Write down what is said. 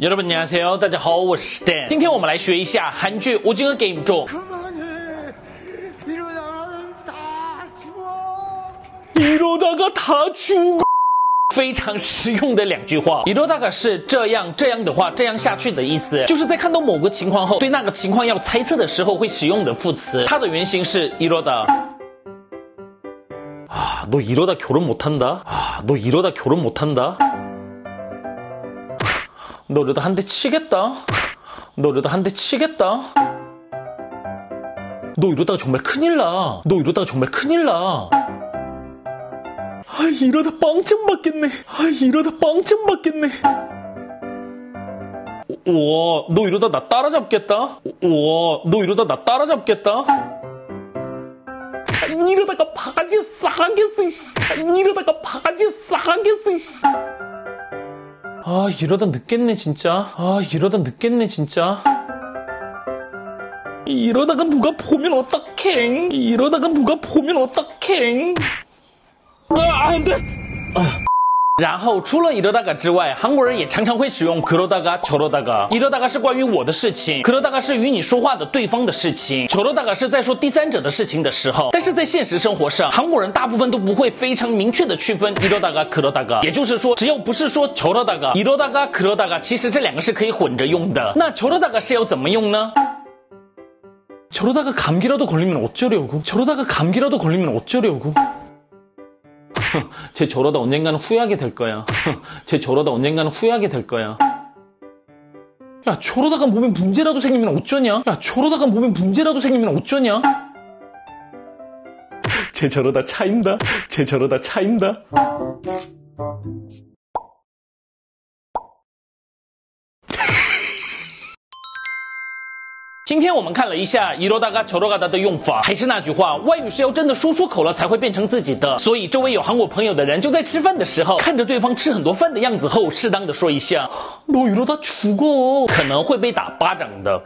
여러분 안녕하세요. 大家好，我是 Dan。今天我们来学一下韩剧《오징어 게임》中 그만해 이러다가는 다 죽어 이러다가 다 죽어 非常实用的两句话。이러다가是这样这样的话，这样下去的意思，就是在看到某个情况后，对那个情况要猜测的时候会使用的副词。它的原型是이러다。 아, 너 이러다 결혼 못한다? 아, 너 이러다 결혼 못한다? 너 이러다 한대 치겠다? 너 이러다 한대 치겠다? 너 이러다가 정말 큰일 나. 너 이러다가 정말 큰일 나. 아, 이러다 빵점 받겠네. 아, 이러다 빵점 받겠네. 와, 너 이러다 나 따라잡겠다? 와, 너 이러다 나 따라잡겠다? 아, 이러다가 바가지 싸가겠어, 씨. 아, 이러다가 바가지 싸가겠어, 씨. 아, 이러다 늦겠네, 진짜. 아, 이러다 늦겠네, 진짜. 이러다가 누가 보면 어떡해. 이러다가 누가 보면 어떡해. 아, 안 돼. 然后除了이러다가之外，韩国人也常常会使用그러다가저러다가。이러다가是关于我的事情，그러다가是与你说话的对方的事情，저러다가是在说第三者的事情的时候。但是在现实生活上，韩国人大部分都不会非常明确的区分이러다가그러다가。也就是说，只要不是说저러다가이러다가그러다가，其实这两个是可以混着用的。那저러다가是要怎么用呢？저러다가감기라도걸리면어쩌려고저러다가감기라도걸리면어쩌려고 쟤 저러다 언젠가는 후회하게 될 거야. 쟤 저러다 언젠가는 후회하게 될 거야. 야, 저러다가 몸에 문제라도 생기면 어쩌냐? 야, 저러다가 몸에 문제라도 생기면 어쩌냐? 쟤 저러다 차인다. 쟤 저러다 차인다. 今天我们看了一下伊罗达嘎乔罗嘎达的用法，还是那句话，外语是要真的说出口了才会变成自己的。所以周围有韩国朋友的人，就在吃饭的时候看着对方吃很多饭的样子后，适当的说一下，罗伊罗达吃过，可能会被打巴掌的。